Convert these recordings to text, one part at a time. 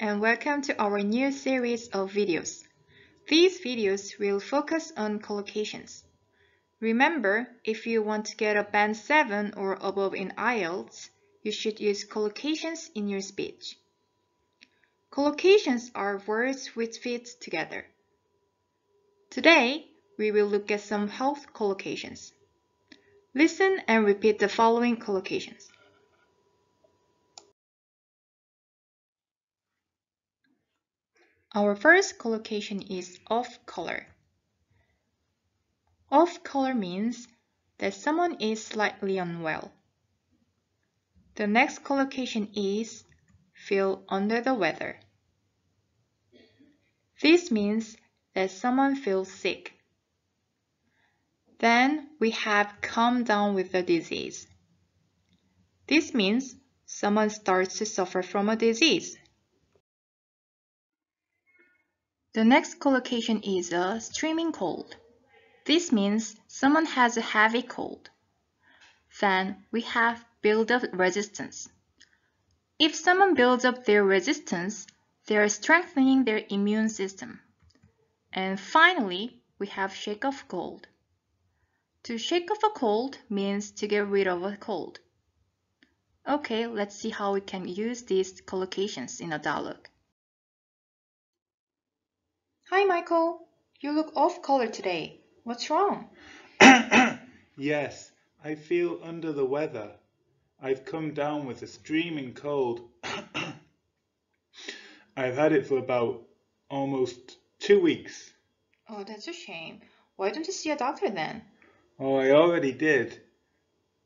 and welcome to our new series of videos. These videos will focus on collocations. Remember, if you want to get a band 7 or above in IELTS, you should use collocations in your speech. Collocations are words which fit together. Today, we will look at some health collocations. Listen and repeat the following collocations. Our first collocation is off color. Off color means that someone is slightly unwell. The next collocation is feel under the weather. This means that someone feels sick. Then we have come down with the disease. This means someone starts to suffer from a disease. The next collocation is a streaming cold. This means someone has a heavy cold. Then we have build up resistance. If someone builds up their resistance, they are strengthening their immune system. And finally, we have shake off cold. To shake off a cold means to get rid of a cold. Okay, let's see how we can use these collocations in a dialogue. Hi, Michael. You look off color today. What's wrong? yes, I feel under the weather. I've come down with a streaming cold. I've had it for about almost two weeks. Oh, that's a shame. Why don't you see a doctor then? Oh, I already did.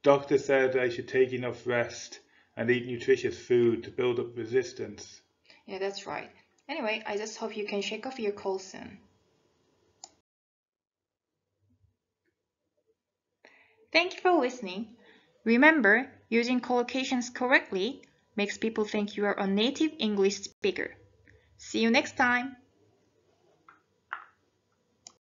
Doctor said I should take enough rest and eat nutritious food to build up resistance. Yeah, that's right. Anyway, I just hope you can shake off your cold soon. Thank you for listening. Remember, using collocations correctly makes people think you are a native English speaker. See you next time.